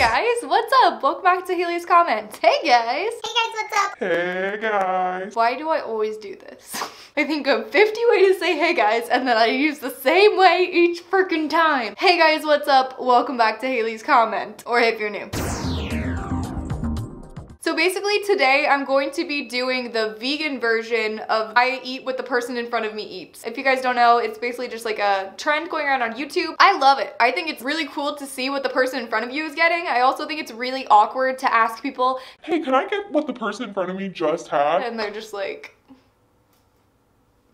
guys, what's up? Welcome back to Hailey's Comments. Hey guys! Hey guys, what's up? Hey guys. Why do I always do this? I think of 50 ways to say hey guys and then I use the same way each freaking time. Hey guys, what's up? Welcome back to Hailey's Comment. Or if you're new. So basically today I'm going to be doing the vegan version of I eat what the person in front of me eats. If you guys don't know, it's basically just like a trend going around on YouTube. I love it. I think it's really cool to see what the person in front of you is getting. I also think it's really awkward to ask people Hey, can I get what the person in front of me just had? and they're just like,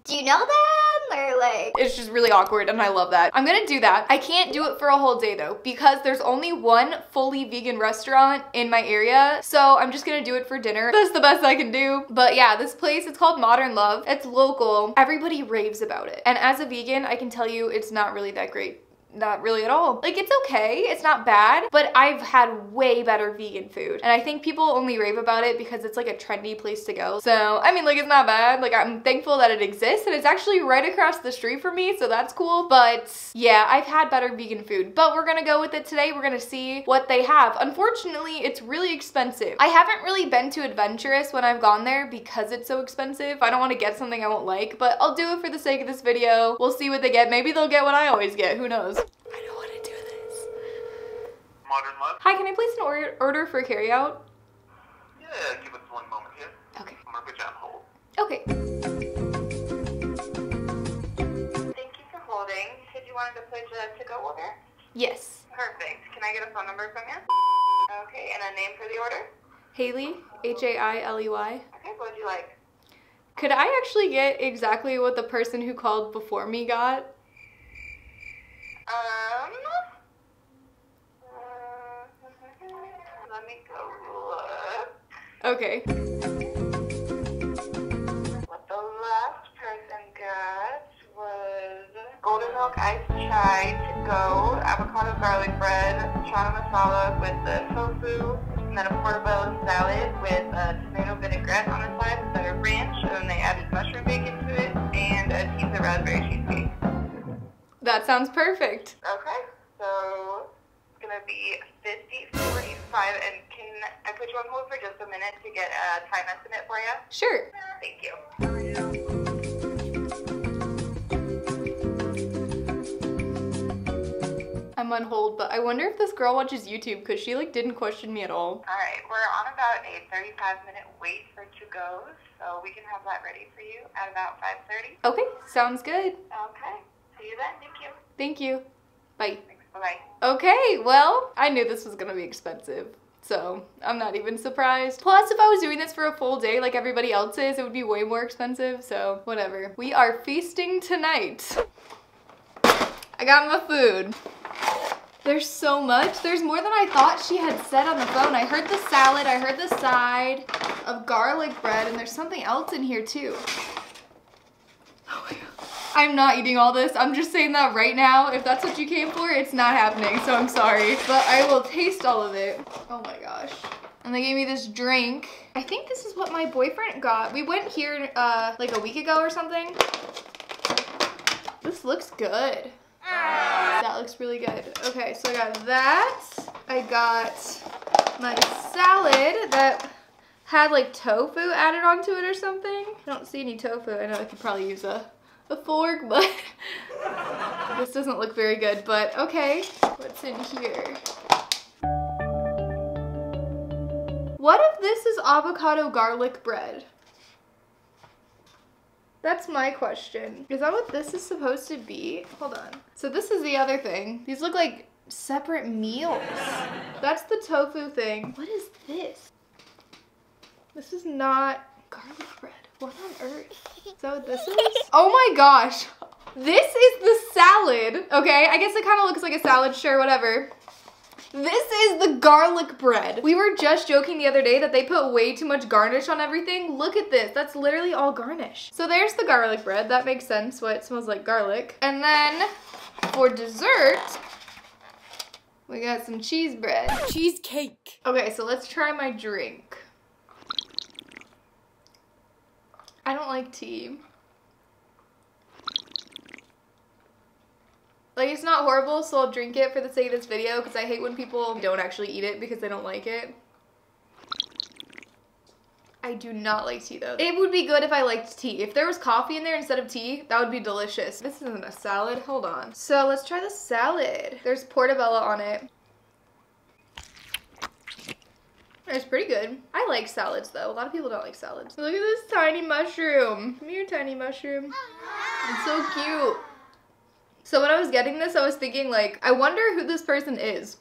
Do you know them? Like, It's just really awkward and I love that. I'm gonna do that. I can't do it for a whole day though because there's only one fully vegan restaurant in my area. So I'm just gonna do it for dinner. That's the best I can do. But yeah, this place, it's called Modern Love. It's local. Everybody raves about it. And as a vegan, I can tell you it's not really that great not really at all. Like it's okay, it's not bad, but I've had way better vegan food. And I think people only rave about it because it's like a trendy place to go. So, I mean like it's not bad. Like I'm thankful that it exists and it's actually right across the street from me, so that's cool. But yeah, I've had better vegan food, but we're gonna go with it today. We're gonna see what they have. Unfortunately, it's really expensive. I haven't really been too Adventurous when I've gone there because it's so expensive. I don't wanna get something I won't like, but I'll do it for the sake of this video. We'll see what they get. Maybe they'll get what I always get, who knows? I don't want to do this. Modern Love? Hi, can I place an order, order for carryout? Yeah, give us one moment here. Okay. I'm gonna put you on hold. Okay. Thank you for holding. Did you wanted to place a to-go order? Yes. Perfect. Can I get a phone number from you? Okay, and a name for the order? Hailey, H A I L E Y. Okay, what would you like? Could I actually get exactly what the person who called before me got? Um. Let me go look. Okay. What the last person got was golden milk iced chai to go, avocado garlic bread, chana masala with the tofu, and then a portobello salad with a tomato vinaigrette on the side a ranch, and then they added mushroom bacon to it, and a pizza raspberry cheesecake. That sounds perfect. Okay, so it's gonna be 50, 45, and can I put you on hold for just a minute to get a time estimate for you? Sure. Thank you. I'm on hold, but I wonder if this girl watches YouTube because she like didn't question me at all. Alright, we're on about a 35 minute wait for to goes, so we can have that ready for you at about 5.30. Okay, sounds good. Okay, see you then. Thank you. Thank you. Bye. Bye-bye. Okay, well, I knew this was gonna be expensive. So, I'm not even surprised. Plus, if I was doing this for a full day like everybody else is, it would be way more expensive, so whatever. We are feasting tonight. I got my food. There's so much. There's more than I thought she had said on the phone. I heard the salad, I heard the side of garlic bread, and there's something else in here too. Oh my god. I'm not eating all this. I'm just saying that right now. If that's what you came for, it's not happening, so I'm sorry. But I will taste all of it. Oh my gosh. And they gave me this drink. I think this is what my boyfriend got. We went here uh, like a week ago or something. This looks good. That looks really good. Okay, so I got that. I got my salad that had like tofu added onto it or something. I don't see any tofu. I know I could probably use a, a fork, but this doesn't look very good. But okay, what's in here? What if this is avocado garlic bread? That's my question. Is that what this is supposed to be? Hold on. So this is the other thing. These look like separate meals. That's the tofu thing. What is this? This is not garlic bread. What on earth? So this is? Oh my gosh. This is the salad. Okay, I guess it kind of looks like a salad. Sure, whatever. This is the garlic bread. We were just joking the other day that they put way too much garnish on everything. Look at this. That's literally all garnish. So there's the garlic bread. That makes sense why it smells like garlic. And then for dessert, we got some cheese bread. Cheesecake. Okay, so let's try my drink. I don't like tea. Like it's not horrible, so I'll drink it for the sake of this video because I hate when people don't actually eat it because they don't like it. I do not like tea though. It would be good if I liked tea. If there was coffee in there instead of tea, that would be delicious. This isn't a salad, hold on. So let's try the salad. There's portobello on it. It's pretty good. I like salads though. A lot of people don't like salads. Look at this tiny mushroom. Come here, tiny mushroom. It's so cute. So when I was getting this, I was thinking like, I wonder who this person is.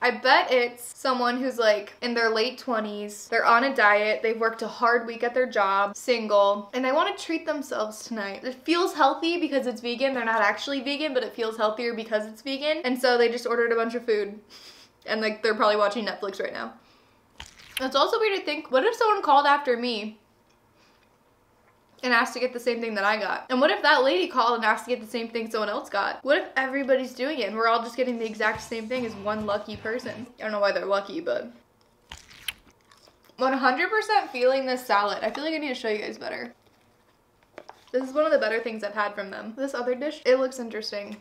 I bet it's someone who's like in their late 20s, they're on a diet, they've worked a hard week at their job, single, and they want to treat themselves tonight. It feels healthy because it's vegan. They're not actually vegan, but it feels healthier because it's vegan. And so they just ordered a bunch of food. And like they're probably watching Netflix right now. It's also weird to think, what if someone called after me and asked to get the same thing that I got? And what if that lady called and asked to get the same thing someone else got? What if everybody's doing it and we're all just getting the exact same thing as one lucky person? I don't know why they're lucky, but 100% feeling this salad. I feel like I need to show you guys better. This is one of the better things I've had from them. This other dish, it looks interesting.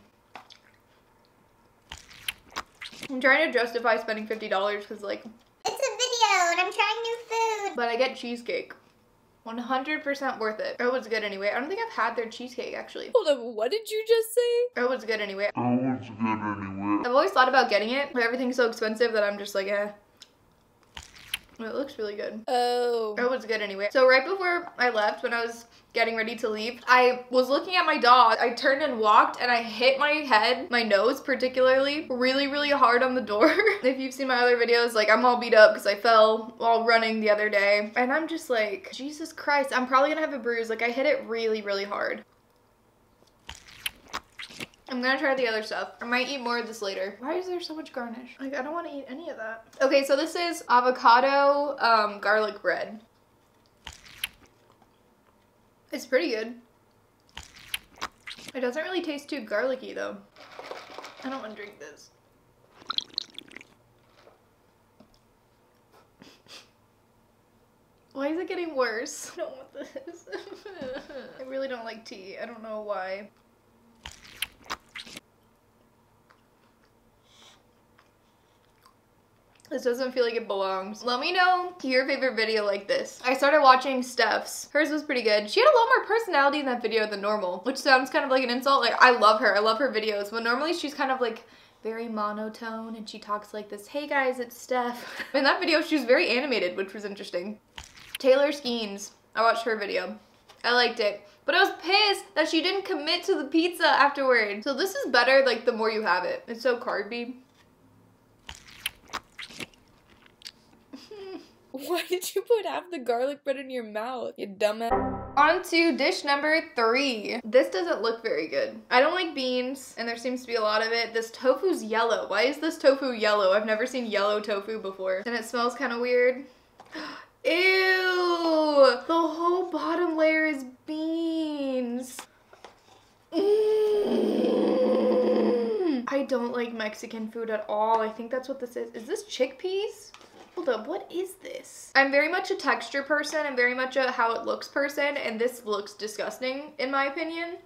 I'm trying to justify spending $50 because like, It's a video and I'm trying new food. but I get cheesecake. 100% worth it. It was good anyway. I don't think I've had their cheesecake actually. Hold on, what did you just say? It was good anyway. Oh, it's good anyway. I've always thought about getting it, but everything's so expensive that I'm just like, eh. It looks really good. Oh. It was good anyway. So right before I left, when I was getting ready to leave, I was looking at my dog. I turned and walked and I hit my head, my nose particularly, really, really hard on the door. if you've seen my other videos, like I'm all beat up because I fell while running the other day. And I'm just like, Jesus Christ, I'm probably gonna have a bruise. Like I hit it really, really hard. I'm gonna try the other stuff. I might eat more of this later. Why is there so much garnish? Like, I don't want to eat any of that. Okay, so this is avocado um, garlic bread. It's pretty good. It doesn't really taste too garlicky though. I don't want to drink this. Why is it getting worse? I don't want this. I really don't like tea. I don't know why. This doesn't feel like it belongs. Let me know your favorite video like this. I started watching Steph's. Hers was pretty good. She had a lot more personality in that video than normal, which sounds kind of like an insult. Like, I love her. I love her videos, but normally she's kind of like very monotone and she talks like this, hey guys, it's Steph. In that video, she was very animated, which was interesting. Taylor Skeens. I watched her video. I liked it. But I was pissed that she didn't commit to the pizza afterward. So this is better, like, the more you have it. It's so carby. Why did you put half the garlic bread in your mouth, you dumbass? On to dish number three. This doesn't look very good. I don't like beans, and there seems to be a lot of it. This tofu's yellow. Why is this tofu yellow? I've never seen yellow tofu before. And it smells kind of weird. Ew! The whole bottom layer is beans. Mm. I don't like Mexican food at all. I think that's what this is. Is this chickpeas? Hold up, what is this? I'm very much a texture person. I'm very much a how it looks person, and this looks disgusting in my opinion.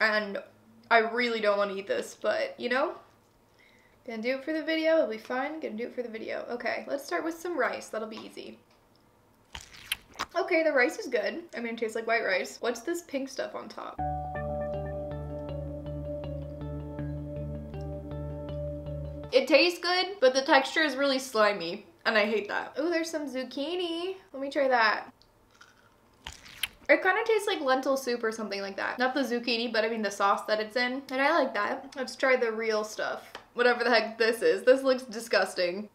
And I really don't want to eat this, but you know, gonna do it for the video. It'll be fun. Gonna do it for the video. Okay, let's start with some rice. That'll be easy. Okay, the rice is good. I mean, it tastes like white rice. What's this pink stuff on top? It tastes good, but the texture is really slimy, and I hate that. Oh, there's some zucchini. Let me try that. It kind of tastes like lentil soup or something like that. Not the zucchini, but I mean the sauce that it's in. And I like that. Let's try the real stuff. Whatever the heck this is. This looks disgusting.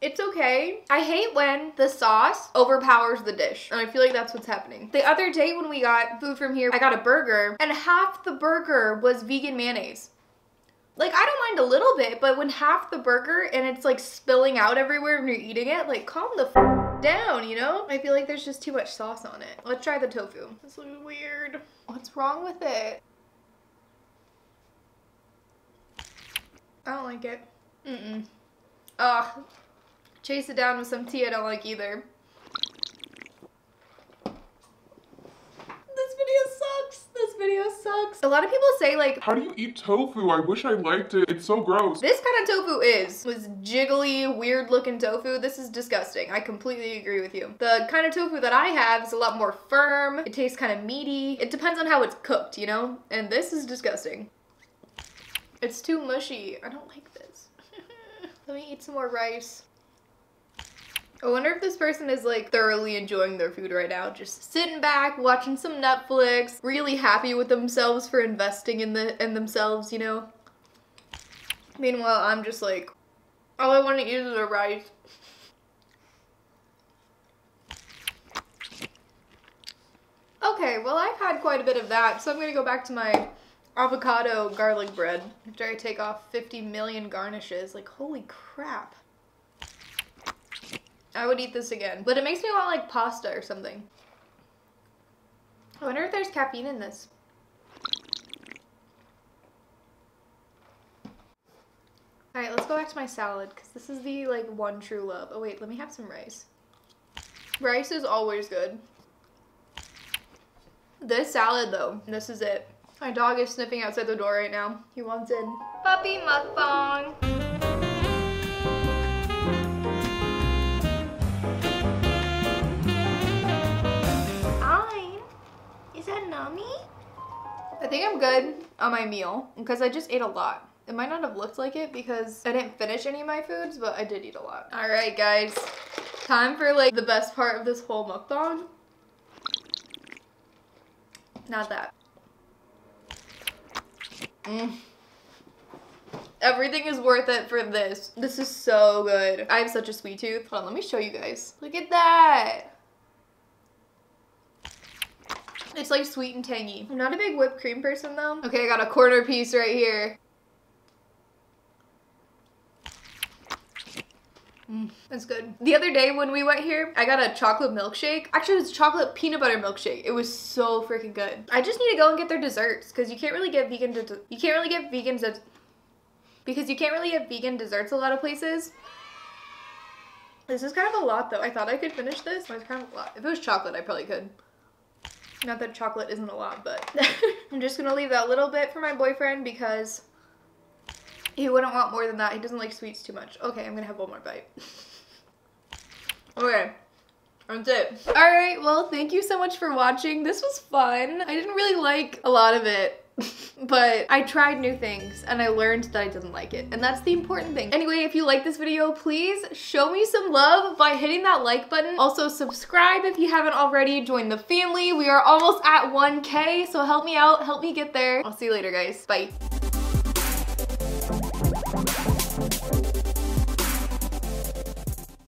It's okay. I hate when the sauce overpowers the dish. And I feel like that's what's happening. The other day when we got food from here, I got a burger and half the burger was vegan mayonnaise. Like, I don't mind a little bit, but when half the burger and it's like spilling out everywhere when you're eating it, like calm the f down, you know? I feel like there's just too much sauce on it. Let's try the tofu. This looks weird. What's wrong with it? I don't like it. Mm-mm. Ugh. Chase it down with some tea I don't like either. This video sucks. This video guess sucks. A lot of people say like, How do you eat tofu? I wish I liked it. It's so gross. this kind of tofu is, was jiggly, weird looking tofu. This is disgusting. I completely agree with you. The kind of tofu that I have is a lot more firm. It tastes kind of meaty. It depends on how it's cooked, you know? And this is disgusting. It's too mushy. I don't like this. Let me eat some more rice. I wonder if this person is like thoroughly enjoying their food right now, just sitting back, watching some Netflix, really happy with themselves for investing in the in themselves, you know. Meanwhile, I'm just like, all I want to eat is a rice. Okay, well I've had quite a bit of that, so I'm gonna go back to my avocado garlic bread after I take off 50 million garnishes. Like, holy crap. I would eat this again. But it makes me want like pasta or something. I wonder if there's caffeine in this. Alright, let's go back to my salad because this is the like one true love. Oh wait, let me have some rice. Rice is always good. This salad though, this is it. My dog is sniffing outside the door right now. He wants in. Puppy mukbang. I think I'm good on my meal because I just ate a lot. It might not have looked like it because I didn't finish any of my foods, but I did eat a lot. All right, guys. Time for like the best part of this whole mukbang. Not that. Mm. Everything is worth it for this. This is so good. I have such a sweet tooth. Hold on, let me show you guys. Look at that. It's like sweet and tangy. I'm not a big whipped cream person though. Okay, I got a quarter piece right here. Mm, that's good. The other day when we went here, I got a chocolate milkshake. Actually, it was chocolate peanut butter milkshake. It was so freaking good. I just need to go and get their desserts because you can't really get vegan. You can't really get vegan because you can't really get vegan desserts a lot of places. This is kind of a lot though. I thought I could finish this, but it's kind of a lot. If it was chocolate, I probably could. Not that chocolate isn't a lot, but I'm just gonna leave that little bit for my boyfriend because he wouldn't want more than that. He doesn't like sweets too much. Okay, I'm gonna have one more bite. okay. That's it. Alright, well, thank you so much for watching. This was fun. I didn't really like a lot of it, but I tried new things and I learned that I didn't like it. And that's the important thing. Anyway, if you like this video, please show me some love by hitting that like button. Also, subscribe if you haven't already. Join the family. We are almost at 1K, so help me out. Help me get there. I'll see you later, guys. Bye.